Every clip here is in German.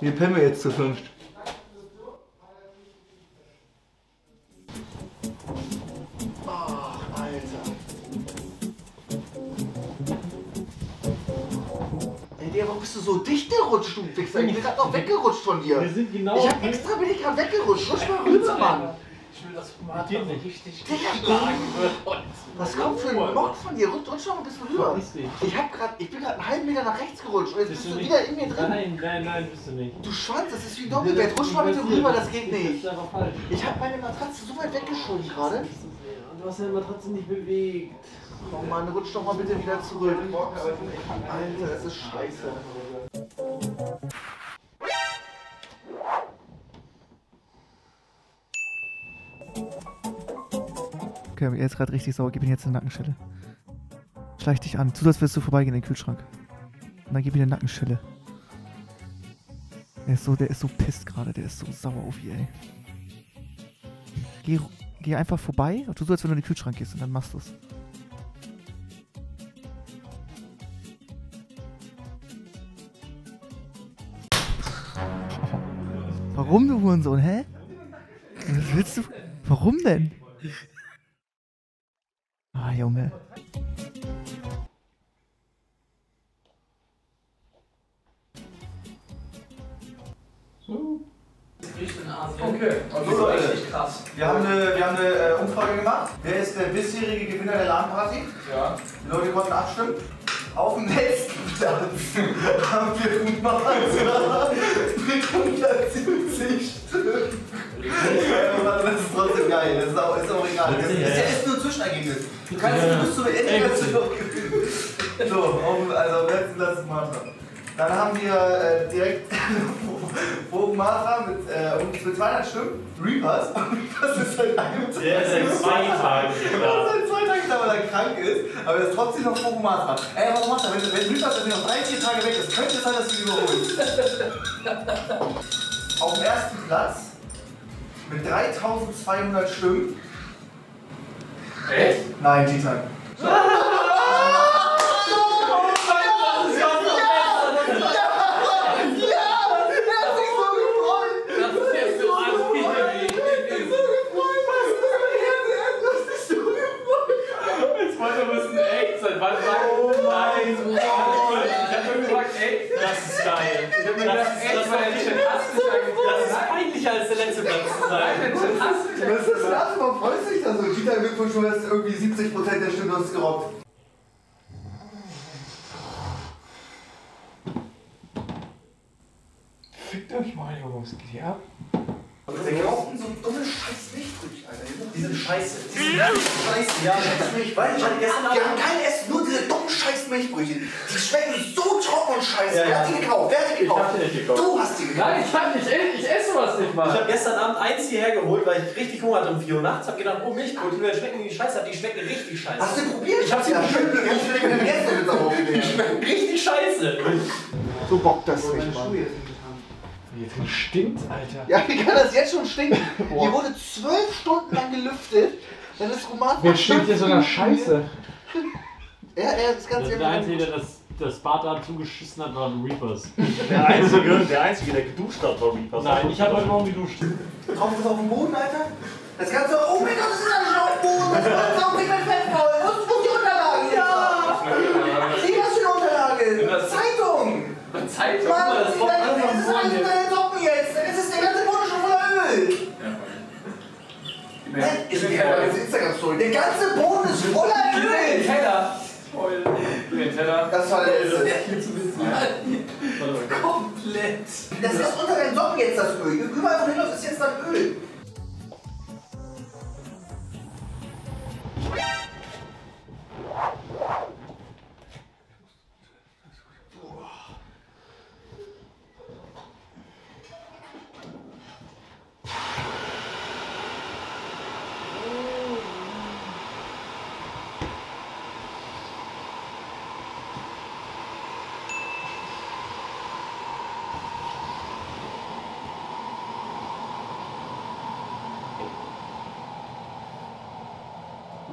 Hier pennen wir jetzt zu fünft. Ach, Alter. Ey, Digga, warum bist du so dicht gerutscht, du Wichser? Ich bin grad noch weggerutscht von dir. Wir sind genau. Ich hab extra bin ich grad weggerutscht. Rutsch mal rüber, Mann. Das Format nicht. richtig Digga, schlagen wird. Was kommt für ein Mock von dir? Rutsch, rutsch noch ein bisschen rüber. Ich hab grad, ich bin grad einen halben Meter nach rechts gerutscht und jetzt bist Bist du du wieder in mir drin. Nein, nein, nein, bist du nicht. Du Schwanz, das ist wie Doppelbett. Rutsch mal bitte rüber, das geht Das nicht. ist einfach falsch. Ich hab meine Matratze so weit weggeschoben gerade. Und du hast immer trotzdem nicht bewegt. Oh Mann, rutsch doch mal bitte wieder zurück. Alter, das ist scheiße. Okay, er ist gerade richtig sauer. Gib ihm jetzt eine Nackenschelle. Schleich dich an. Als würdest du vorbeigehen in den Kühlschrank. Und dann gib ihm eine Nackenschelle. Der ist so, der ist so pisst gerade. Der ist so sauer auf ihr, ey. Geh, geh einfach vorbei tu so, als wenn du in den Kühlschrank gehst und dann machst du's. Warum, du Hurensohn, hä? Was willst du? Warum denn? Ah, Junge. Okay, also richtig krass. Wir haben eine, wir haben eine äh, Umfrage gemacht. Wer ist der bisherige Gewinner der LAN-Party? Ja. Die Leute konnten abstimmen. Auf dem letzten Platz haben wir Martha egal. Das ist ja erst nur ein Zwischenergebnis. Du kannst Ja. bis zum Ende Ey, kannst du noch gewinnen. So, dem- also letzten Platz ist Martha. Dann haben wir äh, direkt Bogen mit, äh, mit 200 Stimmen. Reapers. Das ist halt ein Der ist seit zwei Tagen er hier ist da. seit zwei Tagen da, weil er krank ist, aber er ist trotzdem noch Fokumatra. Ey, warum macht er? Wenn, wenn Lukas jetzt noch drei, vier Tage weg ist, könnte es sein, dass du ihn überholst. Auf dem ersten Platz mit 3200 Stimmen. Echt? Nein, Titan. Das ist jetzt so Jetzt wollte er wissen, echt, seit wann sagt Nein, so Ich hab nur gesagt, echt. Das ist geil. Ich hab mir gedacht, echt, weil er nicht fantastisch Das ist peinlicher als der letzte Platz zu sein. Was ist das? Warum freust du dich da so? Titan Glückwunsch, du hast irgendwie 70% der Stimmen, es gerockt. Fickt euch mal, Jungs, geht hier ab? Wir kaufen so dumme scheiß Milchbrötchen, Alter. Diese Scheiße. Scheiße, ja, Milch, weil ich hatte gestern Abend. Wir haben kein Essen, nur diese dummen scheiß Milchbrötchen. Die schmecken so trocken und scheiße. Ja, Wer hat die gekauft? Wer hat die gekauft? hab die nicht gekauft. Du hast die gekauft. Nein, ich hab nicht, ich esse was nicht Ich mal. habe gestern Abend eins hierher geholt, weil ich richtig Hunger hatte um 4 Uhr nachts. Hab gedacht, oh Milchbrötchen, die schmecken wie Scheiße, die schmecken richtig scheiße. Hast du probiert? Ich hab sie ja, probiert. schön, ganz schön gegessen Die schmecken richtig scheiße. So bockt das nicht, Mann. Jetzt mal stinkt, Alter. Ja, wie kann das jetzt schon stinken? Hier wurde zwölf Stunden lang gelüftet. Dann ist Roman. Jetzt stinkt hier so nach Scheiße. Ja, er ist ganz Der Einzige, der das, das Bad da zugeschissen hat, waren Reapers. Der Einzige, der Einzige, der geduscht hat, war Reapers. Nein, ich habe heute Morgen geduscht. Tropft das auf den Boden, Alter? Das Ganze, oh mein Gott, das ist ich mal jetzt Instagram-Story. Der ganze Boden ist voller Den Öl. Teller. Toll. Den Teller. Das war der letzte. Komplett. Das ist unter deinen Socken jetzt das Öl. Überall von hinten ist jetzt dann Öl.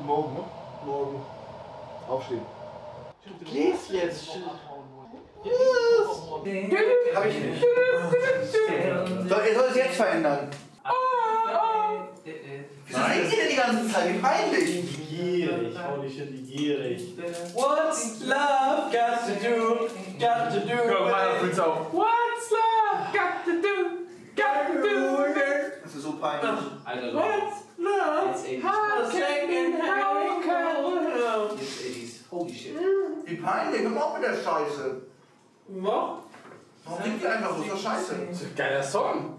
Morgen, ne? Morgen. Aufstehen. jetzt? Hab ich nicht. Soll, ihr sollt es jetzt verändern. Wieso singt ihr denn die ganze Zeit? Wie peinlich. Gierig, holy shit, wie gierig. What's love got to do? Got to do Guck mal, with fühlt's auf. What's love got to do? Got to do? Das ist so peinlich. I don't know. What's Wie peinlich. Hör mal auf mit der Scheiße. Noch? Warum singt ihr einfach so so Scheiße? Geiler Song.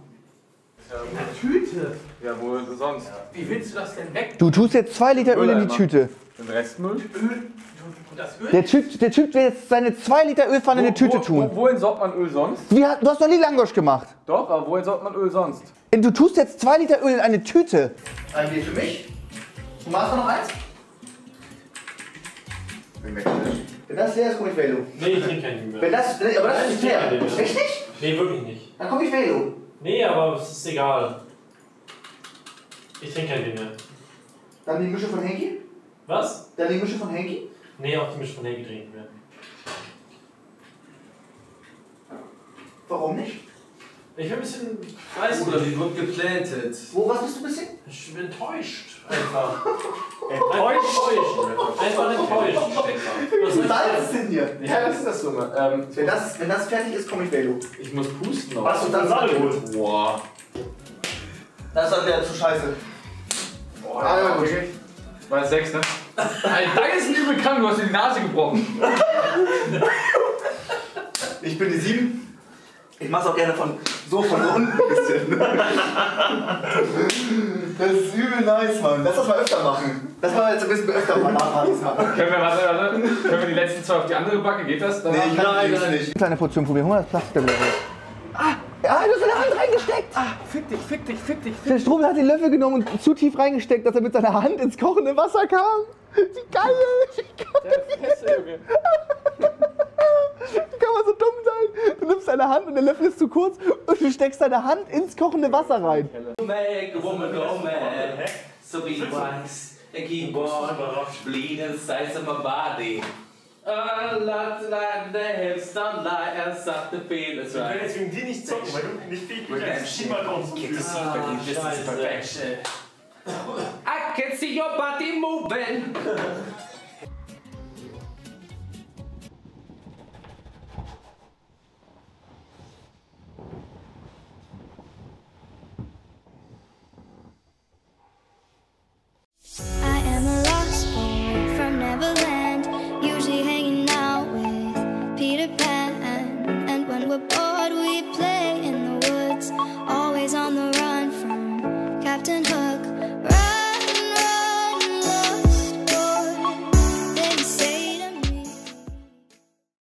Tüte. Ja, wo sonst? Wie willst du das denn weg? Du tust jetzt zwei Liter Öl in die. Tüte. Den Restmüll? Öl? Der Typ, der typ will jetzt seine zwei Liter Ölpfanne in eine Tüte wo, tun. Wo, wohin sorgt man Öl sonst? Wie, du hast noch nie Langosch gemacht. Doch, aber wohin sorgt man Öl sonst? Du tust jetzt zwei Liter Öl in eine Tüte. Ein Bier für mich. Und machst du noch eins? Wenn das leer ist, komm ich Velo. Nee, ich trinke keinen mehr. Wenn das, aber das ist nicht fair. Ja. Echt nicht? Nee, wirklich nicht. Dann komm ich Velo. Nee, aber es ist egal. Ich trinke kein Bier mehr. Dann die Mische von Henki. Was? Dann die Mische von Henki. Nee, auch die Mischung von Henke trinken mehr. Warum nicht? Ich bin ein bisschen, weiß Oder nicht, die wird geplantet. Wo, was bist du ein bisschen? ich bin enttäuscht. Einfach. enttäuscht. Einfach enttäuscht. Was Salz ist in dir. Ja, das ist das Dumme. Ähm, Wenn das, wenn das fertig ist, komm ich Velo. ich muss pusten noch. Was du dann sagst. Boah. Das ist dann wieder zu scheiße. Boah, ah, ja, gut. War das sechs, ne? Alter, dein ist mir bekannt, du hast dir die Nase gebrochen. Ich bin die sieben. Ich mach's auch gerne von so von so unten ein bisschen. Das ist übel nice, Mann. Lass das mal öfter machen. Lass mal jetzt ein bisschen öfter mal nachhaken. Können wir, warte, warte, können wir die letzten zwei auf die andere Backe? Geht das? Nee, ich kann Nein, das nein. nicht. Kleine Portion probieren. Hol mal das Plastik. Ah, ja, du hast deine Hand reingesteckt. Ah, Fick dich, fick dich, fick dich. der Strobel hat den Löffel genommen und zu tief reingesteckt, dass er mit seiner Hand ins kochende Wasser kam. Wie geil. Wie geil. Fresse, Junge. Wie kann man so dumm sein? Du nimmst deine Hand und der Löffel ist zu kurz und du steckst deine Hand ins kochende Wasser rein. Make a woman go mad. So be wise and keep on bleeding inside of my body. A lot like the hips don't lie and stop the feelings Wir können right. jetzt wegen dir nicht zocken, weil du nicht viel Redemption. Redemption Get to see but you just is perfection. I can see your body moving.